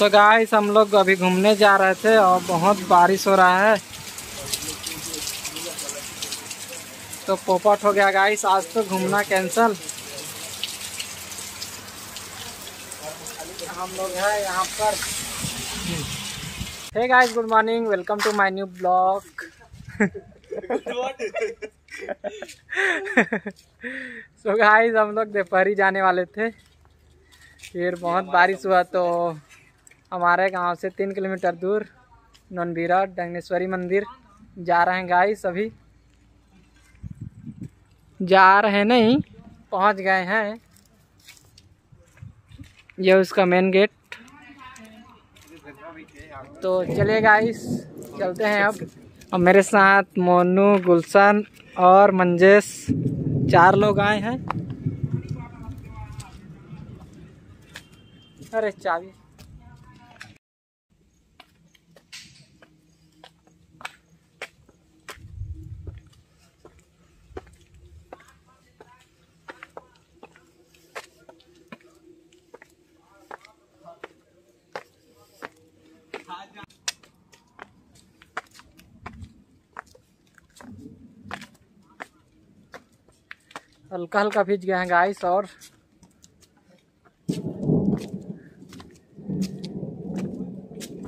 तो गाइस हम लोग अभी घूमने जा रहे थे और बहुत बारिश हो रहा है। तो पोपट हो गया गाइस आज तो घूमना कैंसल हम लोग हैं यहाँ पर। Hey guys good morning welcome to my new blog so guys हम लोग दोपहरी जाने वाले थे। फिर बहुत बारिश हुआ तो हमारे गाँव से तीन किलोमीटर दूर ननबीरा डंगनेश्वरी मंदिर जा रहे हैं गाइस अभी। जा रहे नहीं, पहुँच गए हैं। यह उसका मेन गेट तो चलिए गाइस चलते हैं अब। अब मेरे साथ मोनू, गुलशन और मंजेश, चार लोग आए हैं। अरे चाबी। हल्का हल्का भीज गए हैं गाइस और।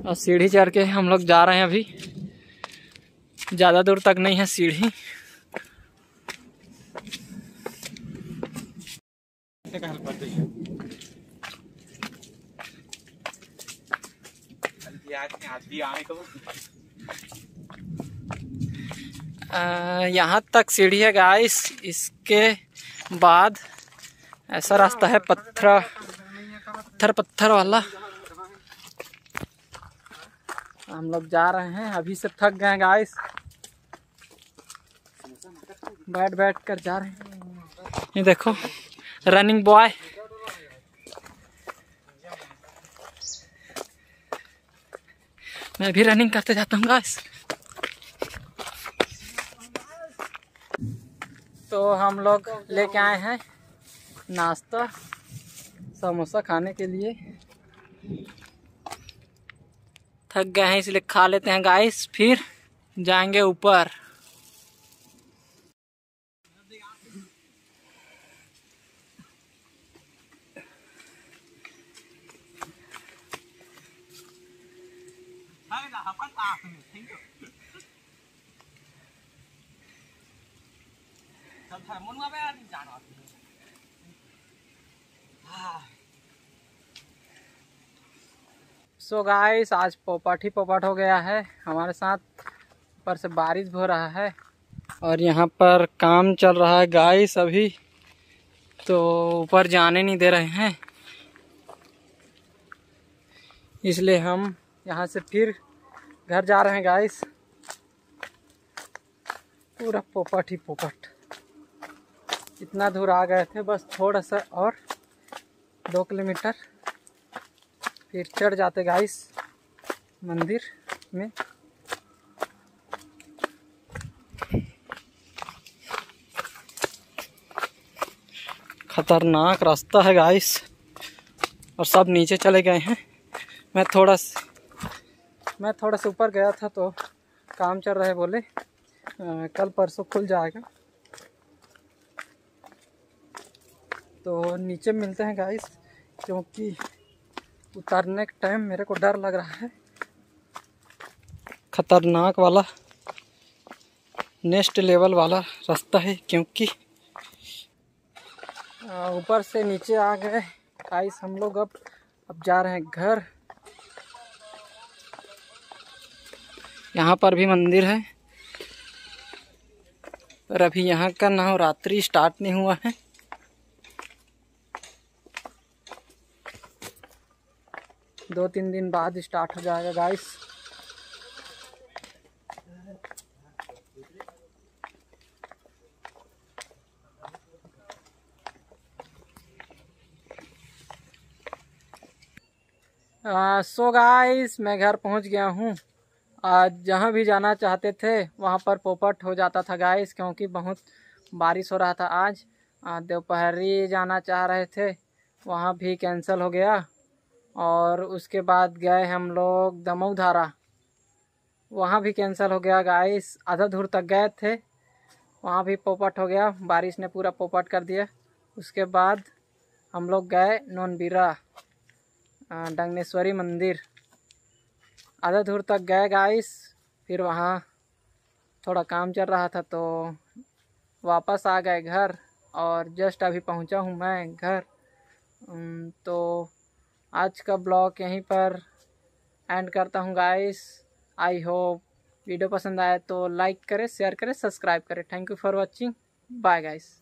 और सीढ़ी चढ़ के हम लोग जा रहे हैं अभी। ज़्यादा दूर तक नहीं है सीढ़ी। यहाँ तक सीढ़ी है गाइस इसके बाद, ऐसा रास्ता है पत्थर पत्थर पत्थर वाला। हम लोग जा रहे हैं, अभी से थक गए गाइस बैठ बैठ कर जा रहे हैं। ये देखो रनिंग बॉय मैं भी रनिंग करते जाता हूँ गाइस तो हम लोग लेके आए हैं नाश्ता, समोसा खाने के लिए। थक गए हैं, इसलिए खा लेते हैं गाइस फिर जाएँगे ऊपर। सो so गाइस आज पोपट ही पोपट हो गया है हमारे साथ। ऊपर से बारिश हो रहा है और यहाँ पर काम चल रहा है गाइस अभी। तो ऊपर जाने नहीं दे रहे हैं। इसलिए हम यहाँ से फिर घर जा रहे हैं गाइस पूरा पोपट ही पोपट। इतना दूर आ गए थे बस थोड़ा सा और दो किलोमीटर। फिर चढ़ जाते गाइस मंदिर में। खतरनाक रास्ता है गाइस। और सब नीचे चले गए हैं। मैं थोड़ा स- मैं थोड़ा सा ऊपर गया था तो काम चल रहा है बोले। अ, कल परसों खुल जाएगा। तो नीचे मिलते हैं गाइस क्योंकि उतारने के टाइम मेरे को डर लग रहा है। खतरनाक वाला नेक्स्ट लेवल वाला रास्ता है, क्योंकि ऊपर से नीचे आ गए। गाइस हम लोग अब अब जा रहे हैं घर। यहाँ पर भी मंदिर है। पर अभी यहाँ का नवरात्रि स्टार्ट नहीं हुआ है। दो तीन दिन बाद स्टार्ट हो जाएगा गाइस सो गाइस मैं घर पहुँच गया हूँ। आज जहाँ भी जाना चाहते थे, वहाँ पर पोपट हो जाता था गाइस क्योंकि बहुत बारिश हो रहा था आज। दोपहरी जाना चाह रहे थे, वहाँ भी कैंसिल हो गया। और उसके बाद गए हम लोग दमऊ धारा वहाँ भी कैंसिल हो गया। गाइस आधा दूर तक गए थे। वहाँ भी पोपट हो गया। बारिश ने पूरा पोपट कर दिया। उसके बाद हम लोग गए नोनबीरा डंगनेश्वरी मंदिर। आधा दूर तक गए गाइस फिर वहाँ थोड़ा काम चल रहा था तो वापस आ गए घर और जस्ट अभी पहुँचा हूँ मैं घर। तो आज का ब्लॉग यहीं पर एंड करता हूँ गाइस आई होप वीडियो पसंद आए तो लाइक करें शेयर करें सब्सक्राइब करें. Thank you for watching bye guys